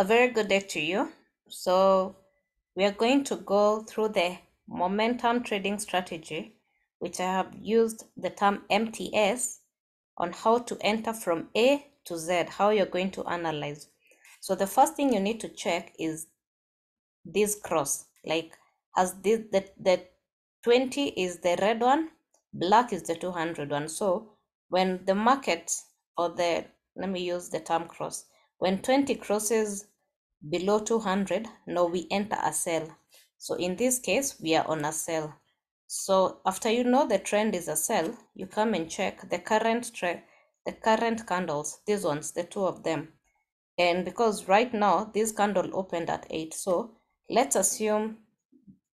A very good day to you. So, we are going to go through the momentum trading strategy, which I have used the term MTS on how to enter from A to Z, how you're going to analyze. So, the first thing you need to check is this cross. Like, has this the, the 20 is the red one, black is the 200 one. So, when the market or the let me use the term cross when 20 crosses below 200 now we enter a sell so in this case we are on a sell so after you know the trend is a sell you come and check the current trend the current candles these ones the two of them. And because right now this candle opened at 8 so let's assume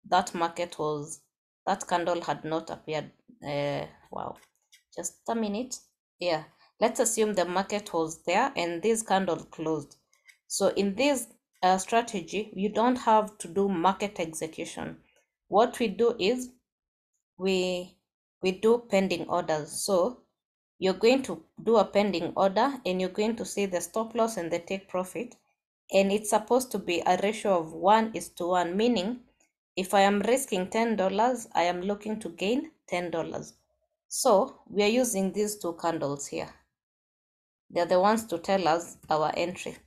that market was that candle had not appeared uh, wow just a minute. Yeah let's assume the market was there and this candle closed. So in this uh, strategy you don't have to do market execution. What we do is we we do pending orders. So you're going to do a pending order and you're going to see the stop loss and the take profit. And it's supposed to be a ratio of 1 is to 1 meaning if i am risking $10 i am looking to gain $10 so we are using these two candles here. They're the ones to tell us our entry.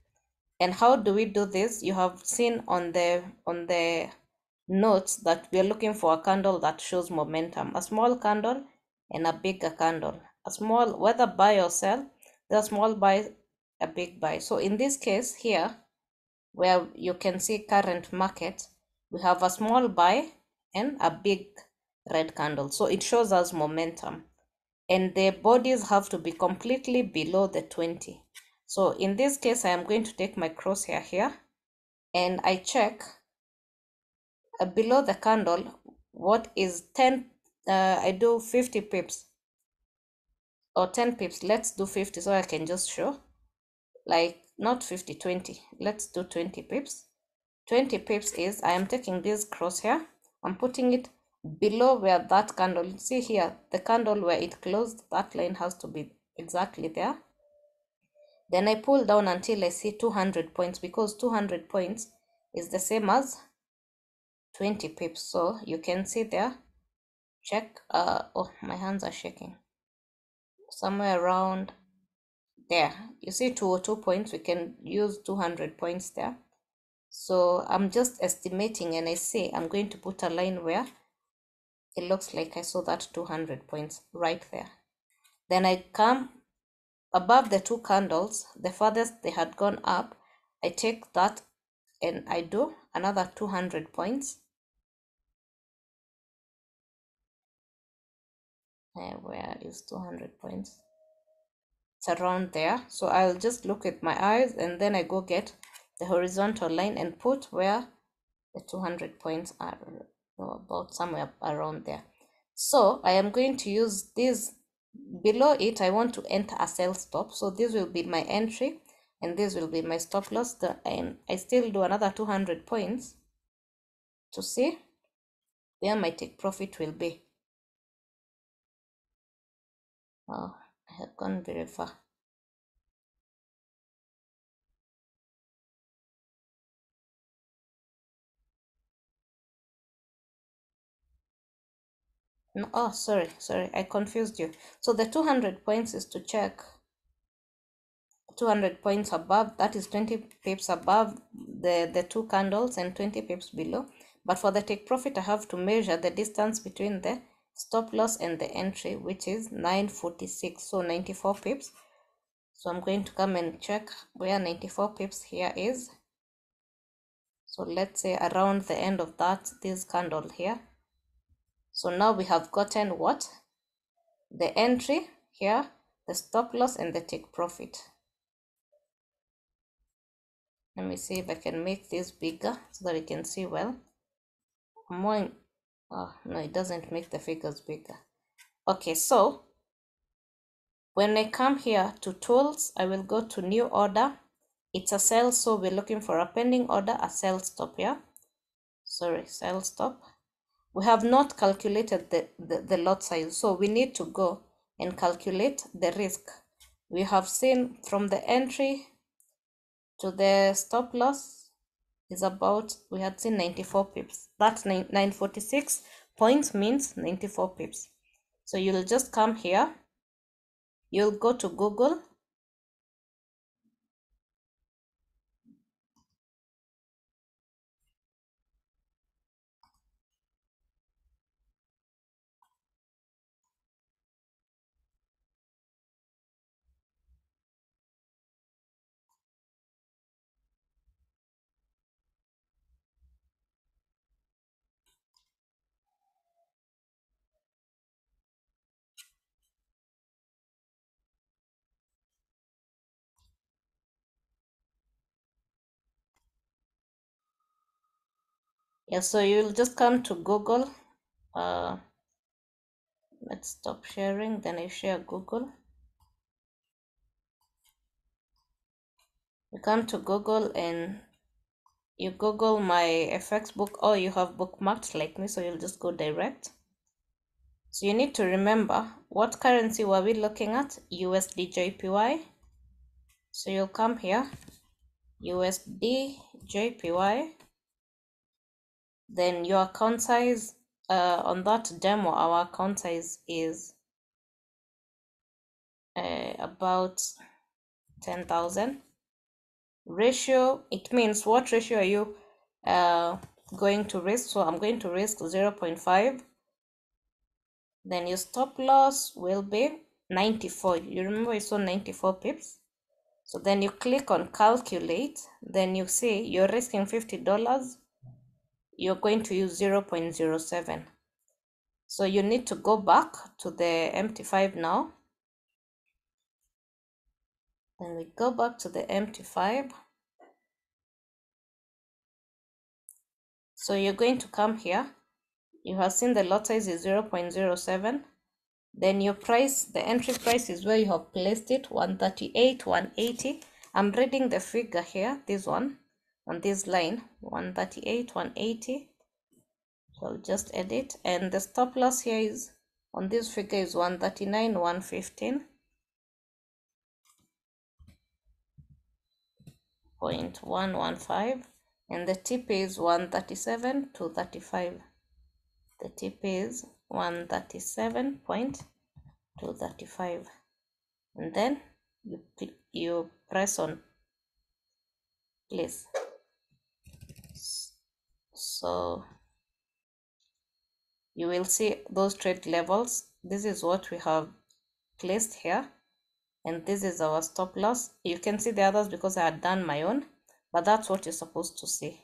And how do we do this? You have seen on the on the notes that we are looking for a candle that shows momentum. A small candle and a bigger candle. A small, whether buy or sell, the small buy, a big buy. So in this case here, where you can see current market, we have a small buy and a big red candle so it shows us momentum and the bodies have to be completely below the 20 so in this case i am going to take my crosshair here and i check uh, below the candle what is 10 uh, i do 50 pips or 10 pips. Let's do 50 so i can just show. Like not 50 20 let's do 20 pips. 20 pips is i am taking this crosshair i'm putting it below where that candle see here the candle where it closed that line has to be exactly there. Then i pull down until i see 200 points because 200 points is the same as 20 pips. So you can see there check uh oh my hands are shaking. Somewhere around there. You see 202 points we can use 200 points there. So i'm just estimating and i say i'm going to put a line where it looks like I saw that 200 points right there. Then I come above the two candles, the farthest they had gone up, I take that and I do another 200 points. Where is 200 points? It's around there. So I'll just look at my eyes and then I go get the horizontal line and put where the 200 points are about somewhere around there. So i am going to use this. Below it i want to enter a sell stop. So this will be my entry and this will be my stop loss. And i still do another 200 points to see where my take profit will be. Oh i have gone very far No, oh, sorry, sorry, I confused you. So the 200 points is to check 200 points above, that is 20 pips above the, the two candles and 20 pips below. But for the take profit, I have to measure the distance between the stop loss and the entry, which is 946, so 94 pips. So I'm going to come and check where 94 pips here is. So let's say around the end of that, this candle here. So now we have gotten what? The entry here, the stop loss and the take profit. Let me see if I can make this bigger so that you can see well. More, oh no, it doesn't make the figures bigger. Okay, so when I come here to tools, I will go to new order. It's a sell, so we're looking for a pending order, a sell stop here. Sorry, sell stop we have not calculated the, the, the lot size so we need to go and calculate the risk. We have seen from the entry to the stop loss is about we had seen 94 pips. That's 946 points means 94 pips. So you'll just come here. You'll go to google yeah so you'll just come to google. Uh let's stop sharing then i share google. You come to google and you google my fx book. Or you have bookmarked like me so you'll just go direct. So you need to remember what currency were we looking at? Usd jpy so you'll come here. Usd jpy then your account size uh, on that demo our account size is uh, about 10,000 ratio it means what ratio are you uh, going to risk? So I'm going to risk 0.5 then your stop loss will be 94 you remember you saw 94 pips? So then you click on calculate. Then you see you're risking $50 you're going to use 0.07 so you need to go back to the MT5 now. Then we go back to the MT5 so you're going to come here. You have seen the lot size is 0.07 then your price the entry price is where you have placed it 138 180 i'm reading the figure here this one on this line 138 180 so I'll just edit. And the stop loss here is on this figure is 139 115 point 115 and the tip is 137 to 35 the tip is 137.235 and then you you press on. Place so you will see those trade levels. This is what we have placed here. And this is our stop loss. You can see the others because i had done my own but that's what you're supposed to see.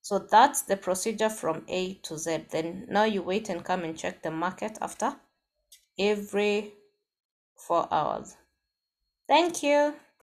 So that's the procedure from a to z. Then now you wait and come and check the market after every four hours. Thank you